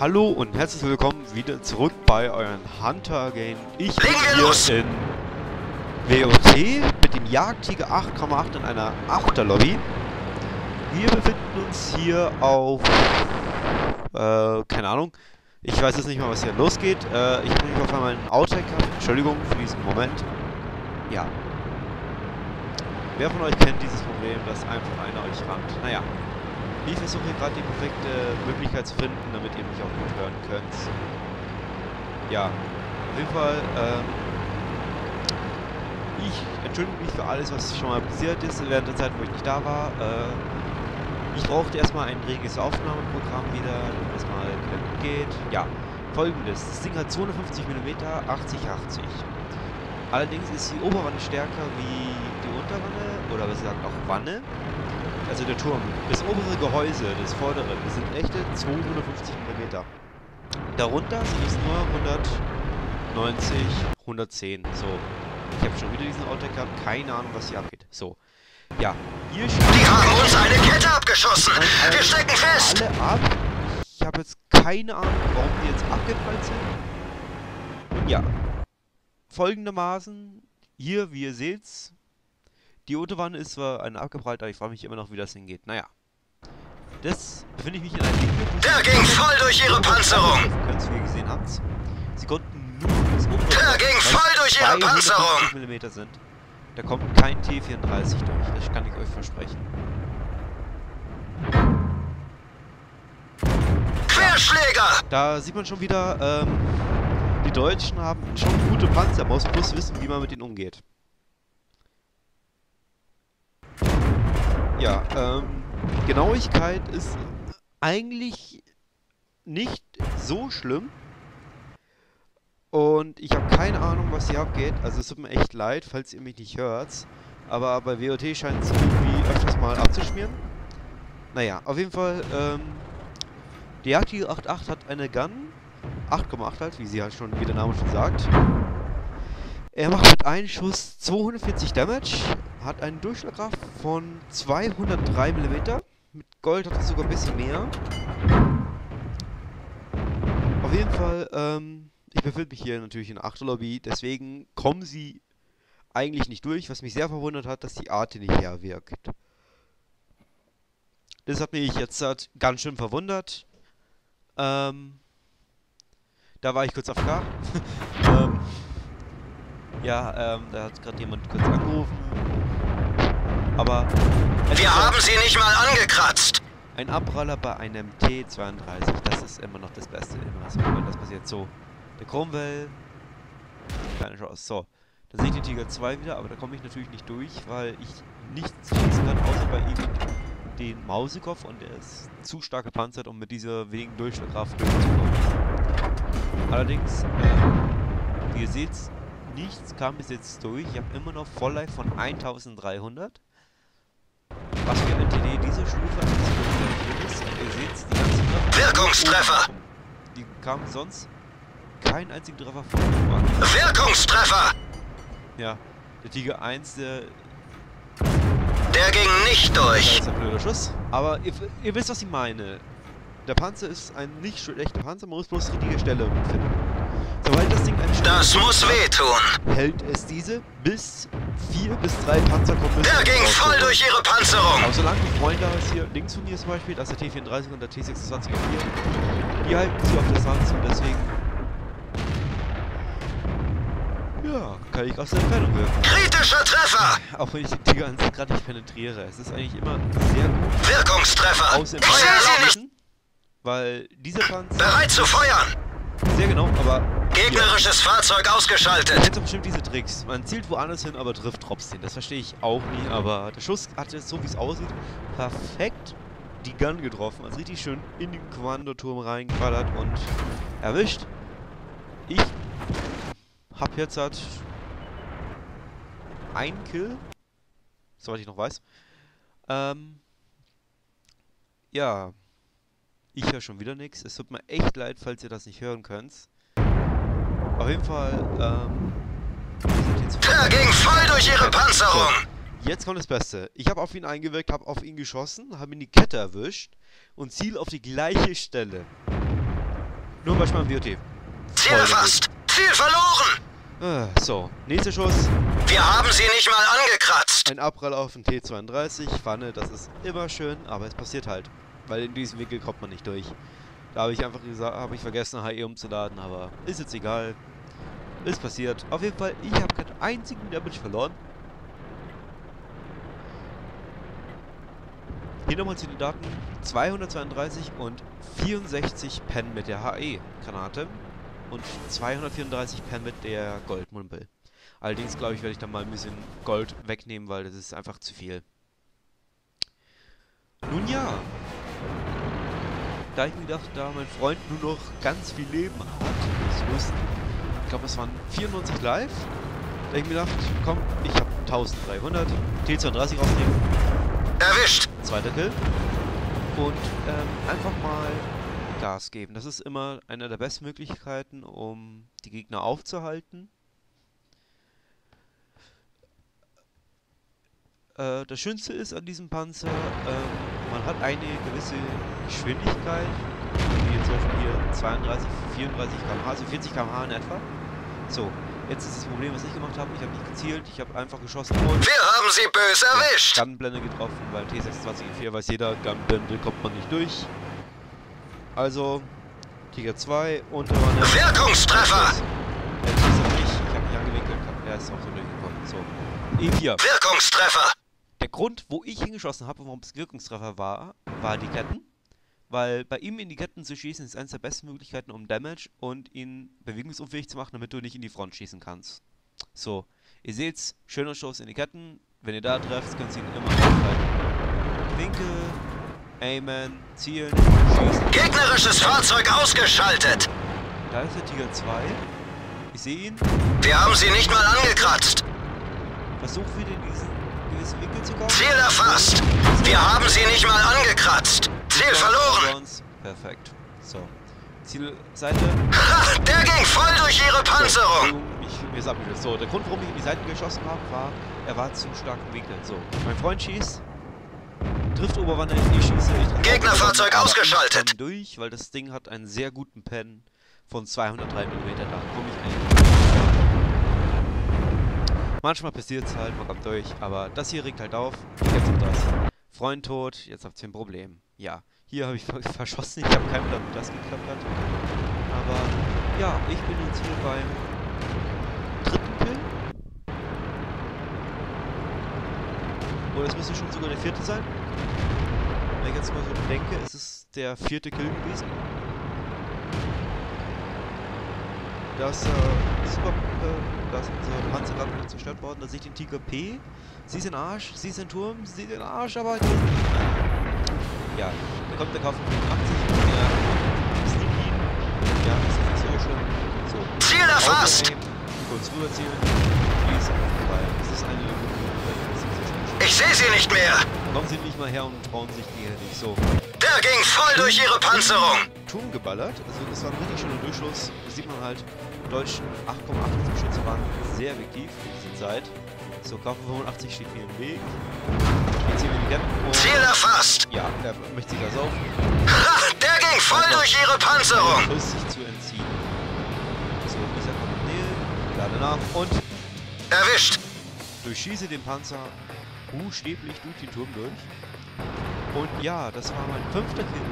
Hallo und herzlich willkommen wieder zurück bei euren Hunter Game. Ich bin hier in WOT mit dem Jagdtiger 8,8 in einer 8er Lobby. Wir befinden uns hier auf, äh, keine Ahnung, ich weiß jetzt nicht mal, was hier losgeht. Äh, ich bin hier auf einmal in Outtake gehabt. Entschuldigung für diesen Moment. Ja. Wer von euch kennt dieses Problem, dass einfach einer euch rammt? Naja. Ich versuche hier gerade die perfekte Möglichkeit zu finden, damit ihr mich auch gut hören könnt. Ja, auf jeden Fall, ähm, ich entschuldige mich für alles, was schon mal passiert ist während der Zeit, wo ich nicht da war. Äh, ich brauchte erstmal ein reges Aufnahmeprogramm wieder, damit das mal gut geht. Ja, folgendes. Das Ding hat 250 mm, 80-80. Allerdings ist die Oberwanne stärker wie die Unterwanne, oder besser gesagt auch Wanne. Also der Turm. Das obere Gehäuse, das vordere, das sind echte 250 mm. Darunter sind es nur 190, 110. So. Ich habe schon wieder diesen Outtake gehabt. Keine Ahnung, was hier abgeht. So. Ja. Hier Die haben uns eine Kette abgeschossen. Nein, Wir stecken fest. alle ab. Ich habe jetzt keine Ahnung, warum die jetzt abgeprallt sind. Ja. Folgendermaßen, hier, wie ihr seht's, die Autobahn ist zwar eine abgeprallt, aber ich frage mich immer noch, wie das hingeht. Naja. Das befinde ich mich in einem Der ging voll durch ihre Panzerung. Können ihr gesehen habt. Sie konnten nur das obere Der ging voll durch ihre 250 Panzerung. Millimeter sind. Da kommt kein T34 durch, das kann ich euch versprechen. Querschläger. Da sieht man schon wieder, ähm, die Deutschen haben schon gute Panzer, man muss bloß wissen, wie man mit denen umgeht. Ja, ähm, Genauigkeit ist eigentlich nicht so schlimm. Und ich habe keine Ahnung, was hier abgeht. Also es tut mir echt leid, falls ihr mich nicht hört. Aber bei WOT scheint es irgendwie öfters mal abzuschmieren. Naja, auf jeden Fall, ähm, die Yaki 8.8 hat eine Gun. 8,8 halt, wie sie halt schon, wie der Name schon sagt. Er macht mit einem Schuss 240 Damage, hat einen Durchschlagkraft von 203 mm. Mit Gold hat er sogar ein bisschen mehr. Auf jeden Fall, ähm, ich befinde mich hier natürlich in der 8er Lobby, deswegen kommen sie eigentlich nicht durch, was mich sehr verwundert hat, dass die Arte nicht herwirkt. Das hat mich jetzt halt ganz schön verwundert. Ähm, da war ich kurz auf K. ähm, ja, ähm, da hat gerade jemand kurz angerufen. Aber Wir haben sie nicht mal angekratzt. ein Abpraller bei einem T32, das ist immer noch das Beste, immer was wenn das passiert. So, der Cromwell, keine Chance. So, dann sehe ich den Tiger 2 wieder, aber da komme ich natürlich nicht durch, weil ich nichts schießen kann, außer bei ihm den Mausekopf und der ist zu stark gepanzert, um mit dieser wenigen Durchschlagkraft durchzukommen. Allerdings, ähm, wie ihr seht, nichts kam bis jetzt durch. Ich habe immer noch Volllife von 1300. Was für ein TD dieser Stufe ist. Und ihr seht, die ganzen Treffer. Wirkungstreffer. Die kamen sonst kein einziger Treffer an. Wirkungstreffer. Ja, der Tiger 1, der Der ging nicht Das durch. ist ein blöder Schuss. Aber ihr, ihr wisst, was ich meine. Der Panzer ist ein nicht schlechter Panzer, man muss bloß die richtige Stelle finden. Sobald das Ding Das muss wehtun. hält es diese bis vier bis drei Panzer kommen müssen. Der ging voll durch ihre Panzerung. Aber solange die Freunde hier links von mir zum Beispiel, das ist der T34 und der T26 auf hier, die halten sie auf Distanz und deswegen ja, kann ich aus der Entfernung wirken. Kritischer Treffer. Auch wenn ich den Tiger an sich gerade nicht penetriere. Es ist eigentlich immer sehr gut, Wirkungstreffer. aus dem weil dieser Panzer Bereit zu feuern. Sehr genau, aber Gegnerisches Fahrzeug ihr ausgeschaltet. kennt doch bestimmt diese Tricks. Man zielt woanders hin, aber trifft trotzdem. Das verstehe ich auch nie, aber der Schuss hat jetzt so wie es aussieht perfekt die Gun getroffen. Also richtig schön in den Kommandoturm reingeballert und erwischt. Ich hab jetzt halt ein Kill, soweit ich noch weiß. Ähm, ja, ich höre schon wieder nichts. Es tut mir echt leid, falls ihr das nicht hören könnt. Auf jeden Fall, ähm, Der ging voll durch ihre Panzerung. Jetzt kommt das Beste. Ich habe auf ihn eingewirkt, habe auf ihn geschossen, habe ihn die Kette erwischt und ziel auf die gleiche Stelle. Nur manchmal im WOT. Ziel erfasst. Ziel verloren. Äh, so, nächster Schuss. Wir haben sie nicht mal angekratzt. Ein Abprall auf den T32. Pfanne, das ist immer schön, aber es passiert halt. Weil in diesem Winkel kommt man nicht durch. Da habe ich einfach gesagt, habe ich vergessen, HE umzuladen, aber ist jetzt egal. Ist passiert. Auf jeden Fall, ich habe keinen einzigen Damage verloren. Hier nochmal zu den Daten. 232 und 64 Pen mit der HE-Granate und 234 Pen mit der Goldmumpel. Allerdings glaube ich, werde ich dann mal ein bisschen Gold wegnehmen, weil das ist einfach zu viel. Nun ja. Da ich mir gedacht, da mein Freund nur noch ganz viel Leben hat, ich glaube es waren 94 live, da ich mir gedacht, komm, ich habe 1300, T32 aufnehmen, Erwischt. zweiter Kill und ähm, einfach mal Gas geben. Das ist immer eine der besten Möglichkeiten, um die Gegner aufzuhalten. Äh, das Schönste ist an diesem Panzer, ähm, man hat eine gewisse Geschwindigkeit, wie jetzt zum Beispiel hier 32, 34 km/h, also 40 km/h in etwa. So, jetzt ist das Problem, was ich gemacht habe, ich habe nicht gezielt, ich habe einfach geschossen und Wir haben sie böse erwischt. Gunblende getroffen, weil T26 in 4 weiß jeder, Gunblende kommt man nicht durch. Also, Tiger 2 und eine... Wirkungstreffer. Der ist er nicht, ich habe mich angewinkelt, er ist auch so durchgekommen. So, E4. Wirkungstreffer. Der Grund, wo ich hingeschossen habe und warum es Wirkungstreffer war, war die Ketten. Weil bei ihm in die Ketten zu schießen ist eines der besten Möglichkeiten, um Damage und ihn bewegungsunfähig zu machen, damit du nicht in die Front schießen kannst. So, ihr seht's, schöner Schuss in die Ketten. Wenn ihr da trefft, könnt ihr ihn immer aufhalten. Winkel, aimen, zielen, schießen. Gegnerisches Fahrzeug ausgeschaltet. Da ist der Tiger 2. Ich sehe ihn. Wir haben sie nicht mal angekratzt. Versuch wieder in diesen gewissen Winkel zu kommen. Ziel erfasst. Wir haben sie nicht mal angekratzt. Ziel verloren. Perfekt. So. Zielseite. Ha, der ging voll durch ihre Panzerung. So, ich, mir ist abgelöst. So, der Grund, warum ich in die Seiten geschossen habe, war, er war zu stark im Winkel. So, mein Freund schießt, trifft Oberwanne, ich schieße, ich Gegnerfahrzeug ausgeschaltet. Durch, weil das Ding hat einen sehr guten Pen von 203 mm. Da komme ich eigentlich. Manchmal passiert es halt, man kommt durch, aber das hier regt halt auf. Jetzt kommt das. Freund tot, jetzt habt ihr ein Problem. Ja, hier habe ich ver- verschossen, ich habe keinen Plan, wie das geklappt hat. Aber ja, ich bin jetzt hier beim dritten Kill. Oder es müsste schon sogar der vierte sein. Wenn ich jetzt mal so denke, es ist der vierte Kill gewesen. Das, äh, super, äh, da ist unser Panzer gerade wieder zerstört worden. Da sehe ich den Tiger P. Sie ist ein Arsch, sie ist ein Turm, sie ist ein Arsch, aber... Ja, da kommt der Kauf von 85 und der Sneaky. Ja, das ist so schlimm. So, Ziel erfasst. Kurz rüberziehen, schließen, weil es ist eine Lücke. Ich sehe sie nicht mehr. Kommen Sie nicht mal her und trauen sich die nicht so. Der ging voll durch ihre Panzerung. Turm geballert, also das war ein richtig schöner Durchschluss. Das sieht man halt, deutschen 8,8 Geschütze waren sehr effektiv in dieser Zeit. So, Kaufen 85 steht mir im Weg. Ziel erfasst. ja, er möchte sich das auf. Ha, der ging voll durch ihre Panzerung. Schluss sich zu entziehen. So, dieser kommt in Nähe, lade nach und Erwischt. durchschieße den Panzer buchstäblich durch den Turm durch. Und ja, das war mein fünfter Kill.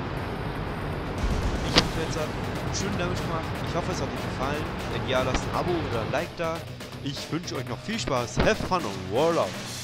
Ich hoffe, jetzt hat einen Damage gemacht. Ich hoffe, es hat euch gefallen. Wenn ja, lasst ein Abo oder ein Like da. Ich wünsche euch noch viel Spaß. Have fun und War Love.